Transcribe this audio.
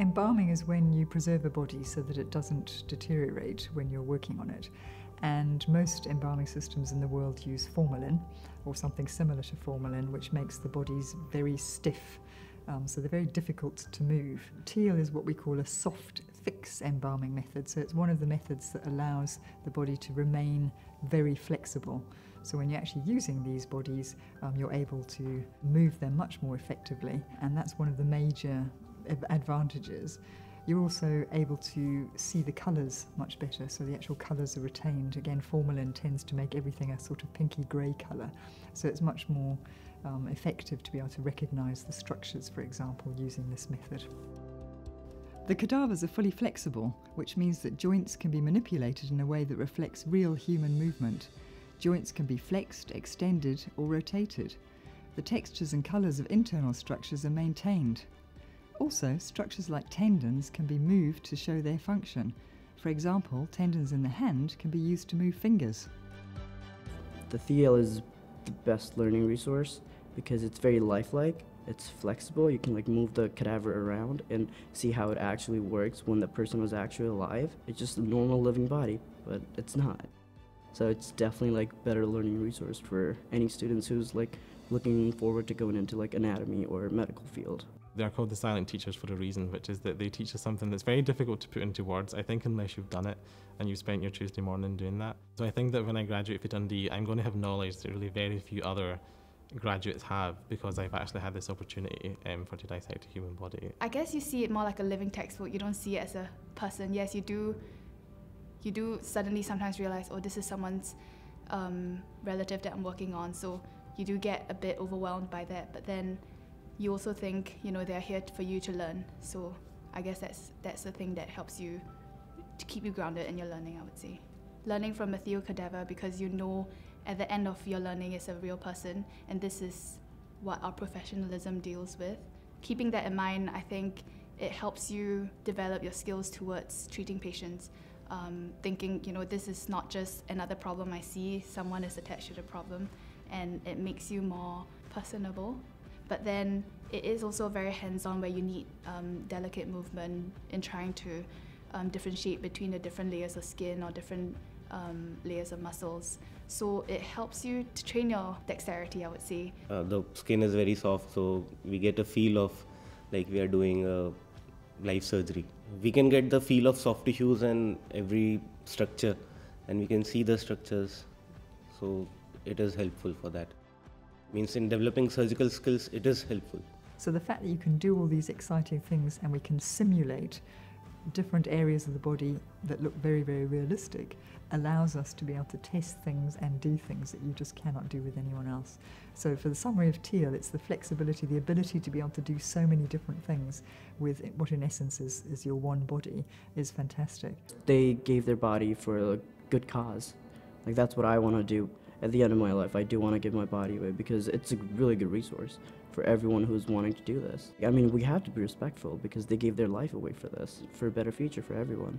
embalming is when you preserve a body so that it doesn't deteriorate when you're working on it. And most embalming systems in the world use formalin or something similar to formalin, which makes the bodies very stiff. Um, so they're very difficult to move. Thiel is what we call a soft fix embalming method. So it's one of the methods that allows the body to remain very flexible. So when you're actually using these bodies, um, you're able to move them much more effectively, and that's one of the major advantages. You're also able to see the colours much better, so the actual colours are retained. Again, formalin tends to make everything a sort of pinky grey colour, so it's much more um, effective to be able to recognise the structures, for example, using this method. The cadavers are fully flexible, which means that joints can be manipulated in a way that reflects real human movement. Joints can be flexed, extended, or rotated. The textures and colours of internal structures are maintained. Also, structures like tendons can be moved to show their function. For example, tendons in the hand can be used to move fingers. The Thiel is the best learning resource because it's very lifelike. It's flexible. You can like move the cadaver around and see how it actually works when the person was actually alive. It's just a normal living body, but it's not. So it's definitely like better learning resource for any students who's like looking forward to going into like anatomy or medical field. They're called the silent teachers for a reason, which is that they teach us something that's very difficult to put into words, I think, unless you've done it and you've spent your Tuesday morning doing that. So I think that when I graduate for Dundee, I'm going to have knowledge that really very few other graduates have because I've actually had this opportunity um, for to dissect a human body. I guess you see it more like a living textbook. You don't see it as a person. Yes, you do you do suddenly sometimes realize, oh, this is someone's um, relative that I'm working on. So you do get a bit overwhelmed by that. But then you also think, you know, they're here for you to learn. So I guess that's that's the thing that helps you to keep you grounded in your learning. I would say, learning from a Thiel cadaver because you know at the end of your learning is a real person, and this is what our professionalism deals with. Keeping that in mind, I think it helps you develop your skills towards treating patients um, thinking, you know, this is not just another problem I see, someone is attached to the problem, and it makes you more personable. But then it is also very hands on where you need um, delicate movement in trying to um, differentiate between the different layers of skin or different um, layers of muscles. So it helps you to train your dexterity, I would say. Uh, the skin is very soft, so we get a feel of like we are doing a live surgery. We can get the feel of soft tissues and every structure, and we can see the structures. So it is helpful for that. Means in developing surgical skills, it is helpful. So the fact that you can do all these exciting things and we can simulate different areas of the body that look very, very realistic allows us to be able to test things and do things that you just cannot do with anyone else. So, for the summary of Thiel, it's the flexibility, the ability to be able to do so many different things with what, in essence, is, is your one body, is fantastic. They gave their body for a good cause. Like, that's what I want to do at the end of my life. I do want to give my body away because it's a really good resource for everyone who's wanting to do this. I mean, we have to be respectful because they gave their life away for this, for a better future for everyone.